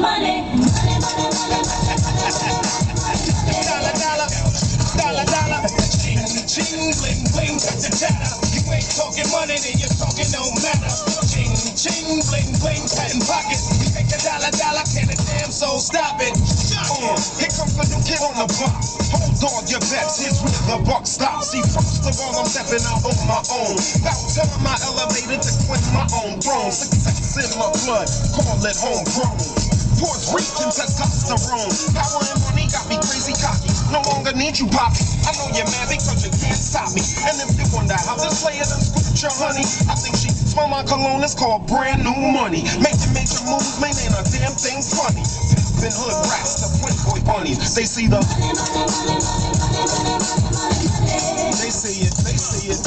money. Money, money, money, money. Dollar, dollar, dollar, dollar. Ching, ching, bling, bling. You ain't talking money, then you're talking no matter. Ching, ching, bling, bling, pockets. You take dollar, dollar, can a damn soul stop it. Here comes new kid on the block. Hold on your bets, here's where the buck stops. See, first of all, I'm stepping out on my own. To my own throne. In my blood, call it homegrown. Puerto Rican testosterone. Power and money got me crazy cocky. No longer need you, poppy. I know you're mad because you can't stop me. And if you wonder how this player done scooped your honey, I think she smell my cologne. It's called brand new money. Making major moves, man, ain't a damn thing funny. Been hood rats, the playboy bunnies. They see the. They see it, they see it.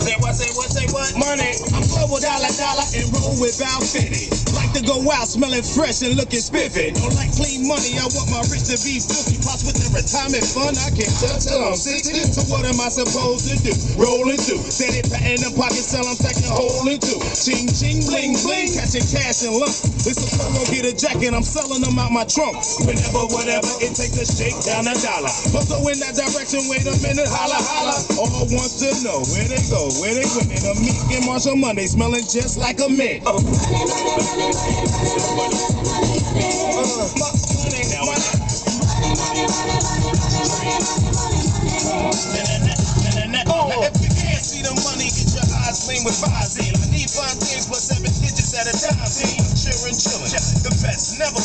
Say what, say what, say what? Money. I'm global dollar, dollar, and roll without fitty. Like to go out smelling fresh and looking spiffy. Don't like clean money, I want my rich to be filthy. Plus with the retirement fund, I can't touch till I'm 60. So what am I supposed to do? Rolling through. Steady patting the pocket, sell, I'm stacking hole in two. Ching, ching, bling, bling, catching cash and lump. It's a go get a jacket, I'm selling them out my trunk. Whenever, whatever, it takes to shake down a dollar. But go in that direction, wait a minute, holla, holla. All wants to know where they go, where they winning. A meek and Marshall Smelling just like a mint. Uh. Now, if you can't see the money, get your eyes with. I need five things plus seven digits at a time. See, chillin', chillin'. The best never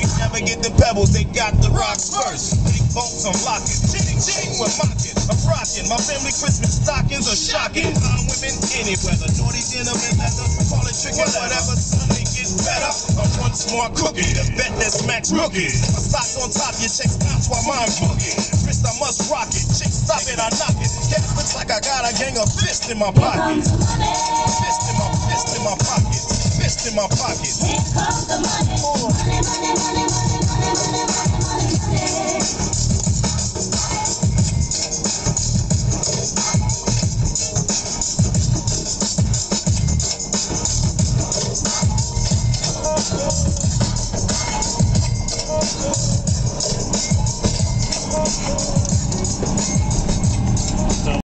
we never get the pebbles, they got the rocks first. Big bolts, I'm locking. Ching, ching, we're mocking. I'm rocking. My family Christmas stockings are shocking. I'm women any weather. Naughty dinner and leather. Call it trickin', whatever. Sunday get better. I'm one smart cookie. The bet that's smacks rookies. My stock on top, your checks bounce while mine boogie. Wrist, I must rock it. Chick, stop it, I knock it. Cash looks like I got a gang of fists in my pocket. Fist in my fist in my pocket. Fist in my pocket.